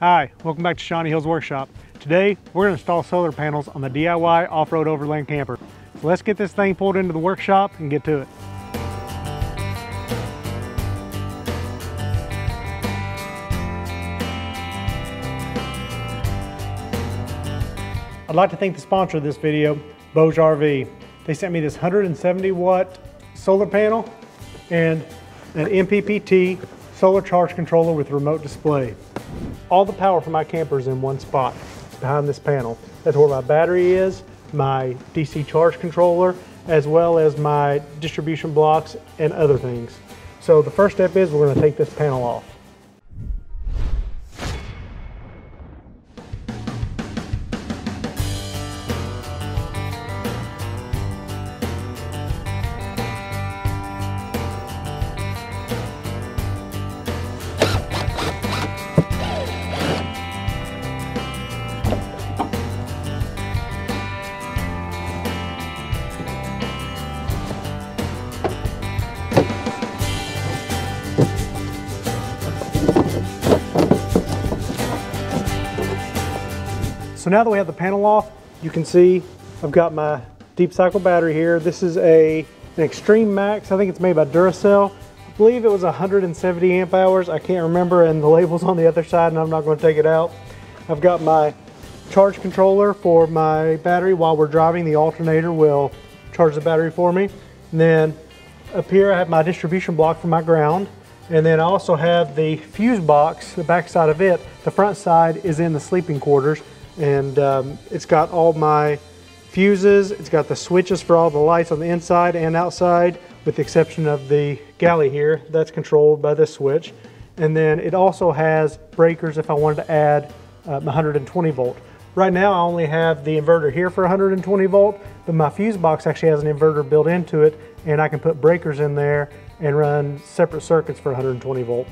Hi, welcome back to Shawnee Hills Workshop. Today, we're going to install solar panels on the DIY off-road overland camper. So let's get this thing pulled into the workshop and get to it. I'd like to thank the sponsor of this video, BougeRV. They sent me this 170 watt solar panel and an MPPT solar charge controller with remote display. All the power for my camper is in one spot behind this panel. That's where my battery is, my DC charge controller, as well as my distribution blocks and other things. So the first step is we're going to take this panel off. So now that we have the panel off, you can see I've got my deep cycle battery here. This is a an Extreme Max. I think it's made by Duracell. I believe it was 170 amp hours. I can't remember and the label's on the other side and I'm not going to take it out. I've got my charge controller for my battery while we're driving. The alternator will charge the battery for me. And then up here I have my distribution block for my ground. And then I also have the fuse box, the back side of it. The front side is in the sleeping quarters and um, it's got all my fuses. It's got the switches for all the lights on the inside and outside with the exception of the galley here. That's controlled by this switch. And then it also has breakers if I wanted to add um, 120 volt. Right now I only have the inverter here for 120 volt, but my fuse box actually has an inverter built into it and I can put breakers in there and run separate circuits for 120 volt.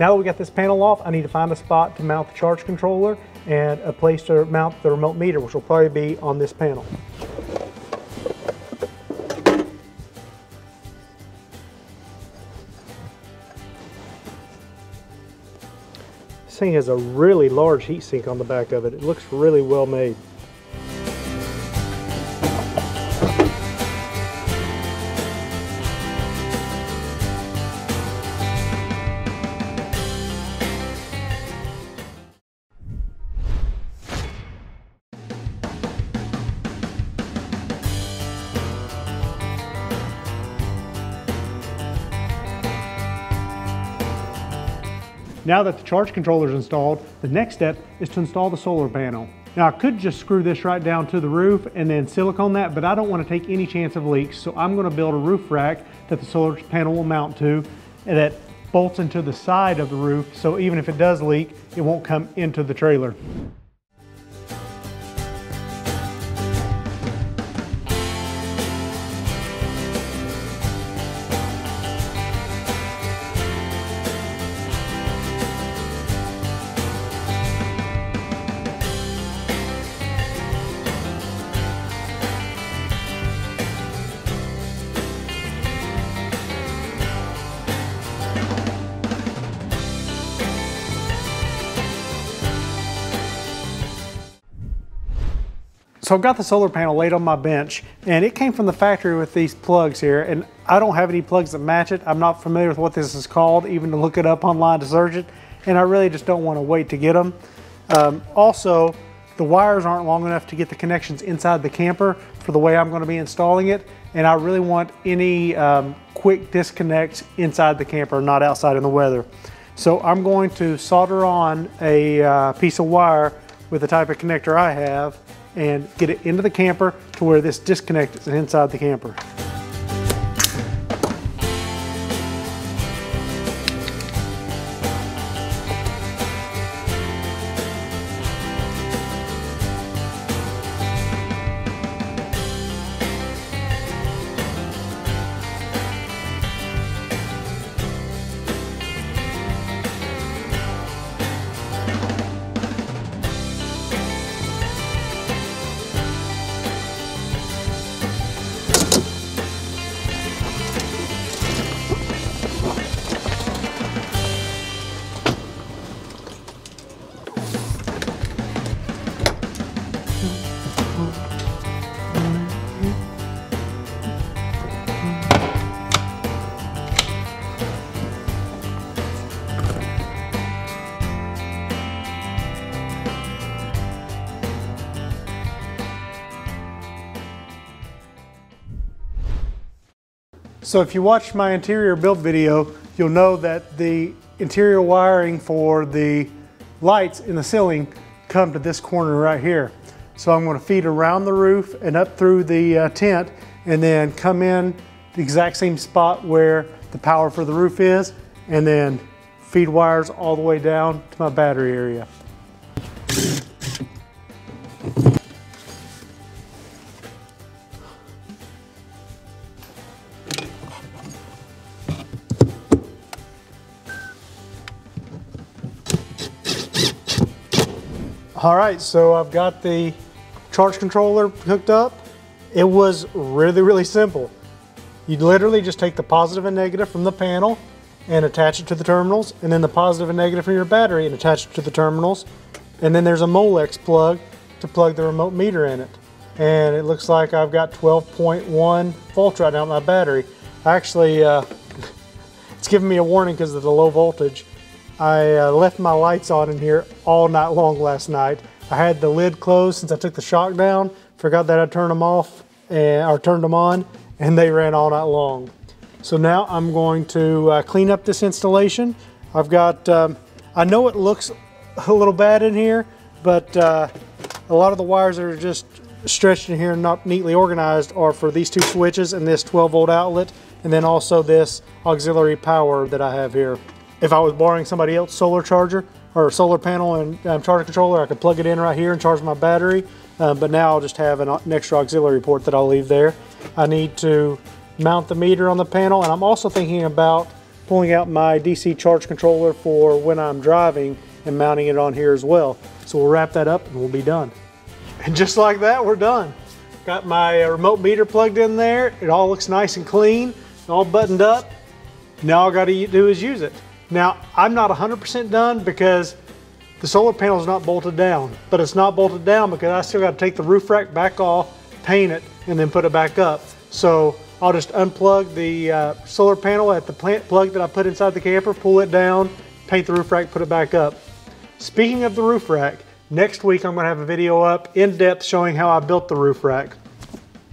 Now that we got this panel off, I need to find a spot to mount the charge controller and a place to mount the remote meter, which will probably be on this panel. This thing has a really large heatsink on the back of it. It looks really well made. Now that the charge controller is installed, the next step is to install the solar panel. Now I could just screw this right down to the roof and then silicone that, but I don't want to take any chance of leaks, so I'm going to build a roof rack that the solar panel will mount to and that bolts into the side of the roof, so even if it does leak, it won't come into the trailer. So I've got the solar panel laid on my bench and it came from the factory with these plugs here and I don't have any plugs that match it. I'm not familiar with what this is called even to look it up online to search it and I really just don't want to wait to get them. Um, also, the wires aren't long enough to get the connections inside the camper for the way I'm going to be installing it and I really want any um, quick disconnects inside the camper, not outside in the weather. So I'm going to solder on a uh, piece of wire with the type of connector I have and get it into the camper to where this disconnect is inside the camper. So if you watched my interior build video, you'll know that the interior wiring for the lights in the ceiling come to this corner right here. So I'm gonna feed around the roof and up through the uh, tent and then come in the exact same spot where the power for the roof is and then feed wires all the way down to my battery area. All right, so I've got the charge controller hooked up. It was really, really simple. You literally just take the positive and negative from the panel and attach it to the terminals, and then the positive and negative from your battery and attach it to the terminals. And then there's a Molex plug to plug the remote meter in it. And it looks like I've got 12.1 volts right now in my battery. Actually, uh, it's giving me a warning because of the low voltage. I uh, left my lights on in here all night long last night. I had the lid closed since I took the shock down. Forgot that I turned them off and, or turned them on and they ran all night long. So now I'm going to uh, clean up this installation. I've got, um, I know it looks a little bad in here, but uh, a lot of the wires that are just stretched in here and not neatly organized are for these two switches and this 12 volt outlet and then also this auxiliary power that I have here. If I was borrowing somebody else's solar charger or solar panel and um, charger controller, I could plug it in right here and charge my battery. Um, but now I'll just have an, an extra auxiliary port that I'll leave there. I need to mount the meter on the panel and I'm also thinking about pulling out my DC charge controller for when I'm driving and mounting it on here as well. So we'll wrap that up and we'll be done. And just like that, we're done. Got my uh, remote meter plugged in there. It all looks nice and clean, all buttoned up. Now all I gotta do is use it. Now, I'm not 100% done because the solar panel is not bolted down, but it's not bolted down because I still got to take the roof rack back off, paint it, and then put it back up. So I'll just unplug the uh, solar panel at the plant plug that I put inside the camper, pull it down, paint the roof rack, put it back up. Speaking of the roof rack, next week I'm gonna have a video up in depth showing how I built the roof rack.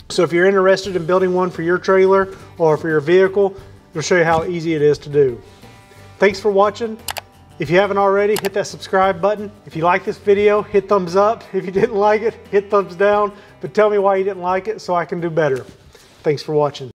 So if you're interested in building one for your trailer or for your vehicle, it'll show you how easy it is to do. Thanks for watching. If you haven't already, hit that subscribe button. If you like this video, hit thumbs up. If you didn't like it, hit thumbs down. But tell me why you didn't like it so I can do better. Thanks for watching.